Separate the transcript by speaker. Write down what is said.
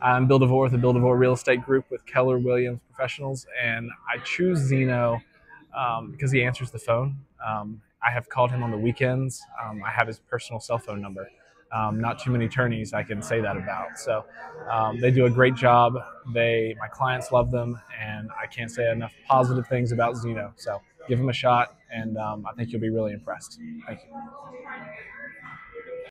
Speaker 1: I'm Bill DeVore with the Bill DeVore Real Estate Group with Keller Williams Professionals, and I choose Zeno um, because he answers the phone. Um, I have called him on the weekends. Um, I have his personal cell phone number. Um, not too many attorneys I can say that about. So um, they do a great job. They, my clients love them, and I can't say enough positive things about Zeno. So give him a shot, and um, I think you'll be really impressed. Thank you.